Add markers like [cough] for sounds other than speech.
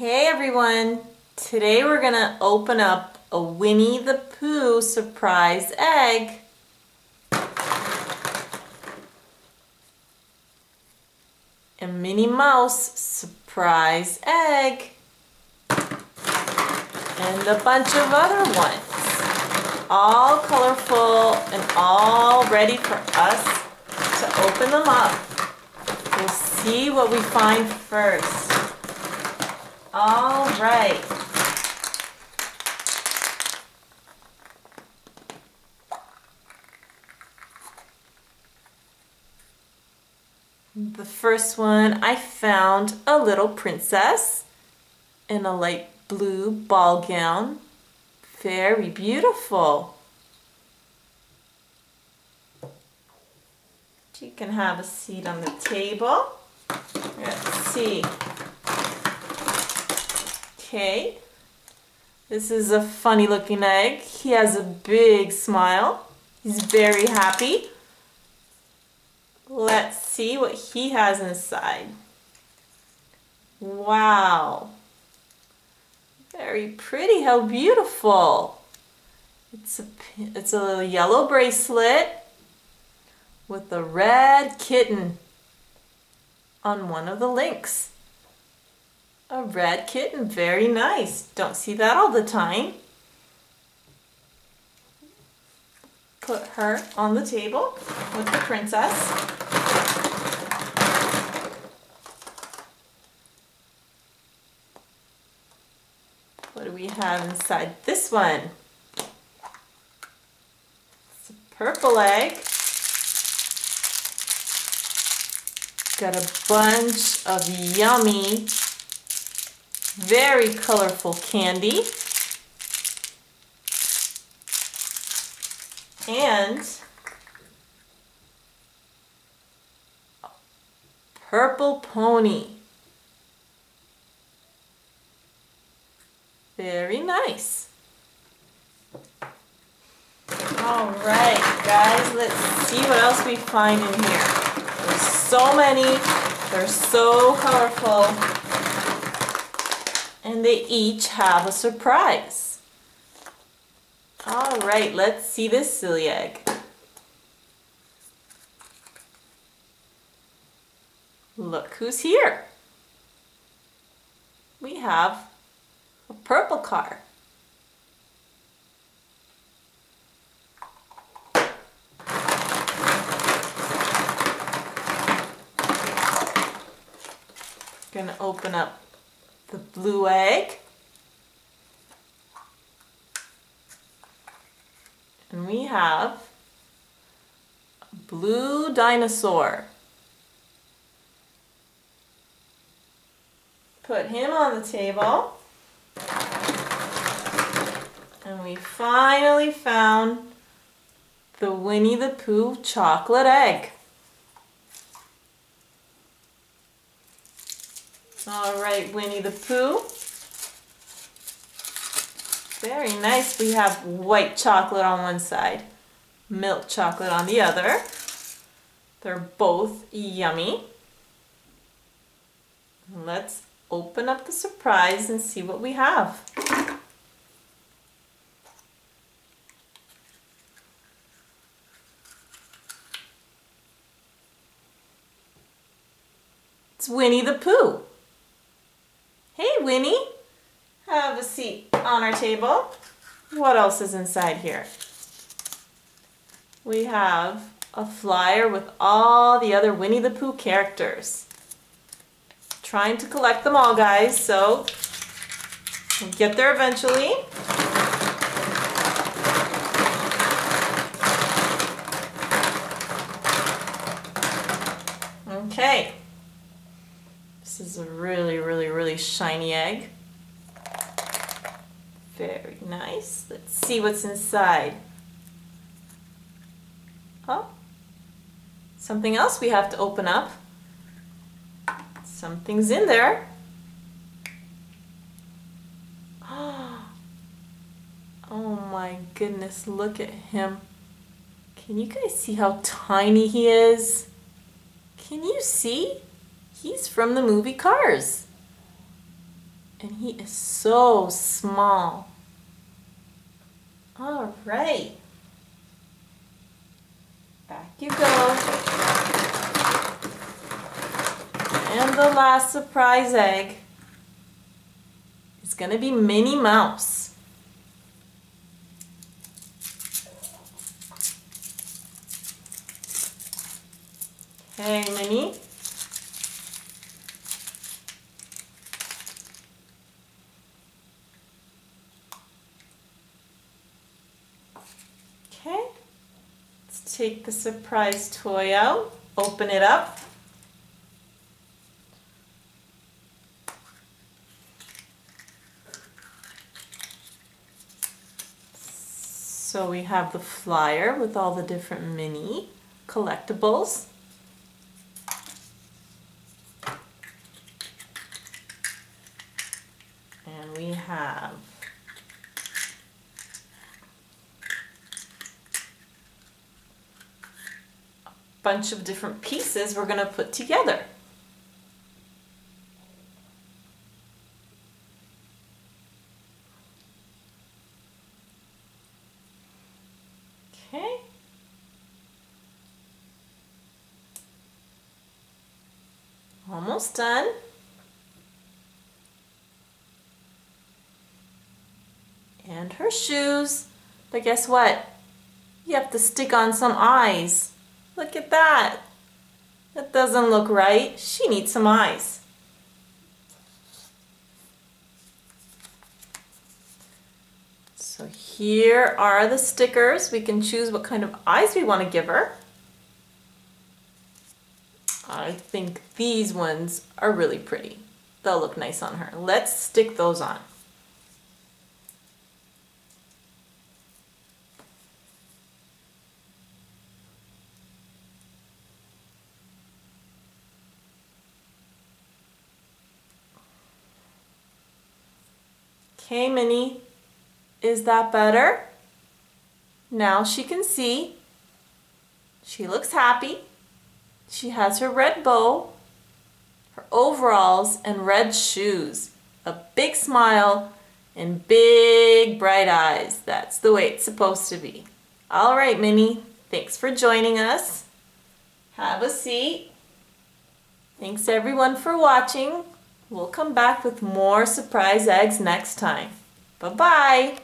Hey everyone! Today we're going to open up a Winnie the Pooh surprise egg. A Minnie Mouse surprise egg. And a bunch of other ones. All colorful and all ready for us to open them up. We'll see what we find first. All right. The first one, I found a little princess in a light blue ball gown. Very beautiful. You can have a seat on the table. Let's see. Okay. This is a funny looking egg. He has a big smile. He's very happy. Let's see what he has inside. Wow. Very pretty. How beautiful. It's a, it's a little yellow bracelet with a red kitten on one of the links. A red kitten, very nice. Don't see that all the time. Put her on the table with the princess. What do we have inside this one? It's a purple egg. Got a bunch of yummy very colorful candy. And purple pony. Very nice. All right, guys, let's see what else we find in here. There's so many. They're so colorful and they each have a surprise. All right, let's see this silly egg. Look who's here. We have a purple car. Gonna open up the blue egg. And we have a blue dinosaur. Put him on the table. And we finally found the Winnie the Pooh chocolate egg. All right, Winnie the Pooh. Very nice. We have white chocolate on one side, milk chocolate on the other. They're both yummy. Let's open up the surprise and see what we have. It's Winnie the Pooh. Winnie. Have a seat on our table. What else is inside here? We have a flyer with all the other Winnie the Pooh characters. Trying to collect them all, guys, so we'll get there eventually. Okay. This is a really, really, really shiny egg. Very nice. Let's see what's inside. Oh, something else we have to open up. Something's in there. [gasps] Oh my goodness, look at him. Can you guys see how tiny he is? Can you see? He's from the movie Cars. And he is so small. All right. Back you go. And the last surprise egg is going to be Minnie Mouse. Hey, Minnie. Okay, let's take the surprise toy out, open it up. So we have the flyer with all the different mini collectibles. And we have bunch of different pieces we're going to put together. Okay. Almost done. And her shoes. But guess what? You have to stick on some eyes. Look at that. That doesn't look right. She needs some eyes. So here are the stickers. We can choose what kind of eyes we want to give her. I think these ones are really pretty. They'll look nice on her. Let's stick those on. Okay, Minnie, is that better? Now she can see. She looks happy. She has her red bow, her overalls, and red shoes. A big smile and big bright eyes. That's the way it's supposed to be. All right, Minnie, thanks for joining us. Have a seat. Thanks everyone for watching. We'll come back with more surprise eggs next time. Bye-bye.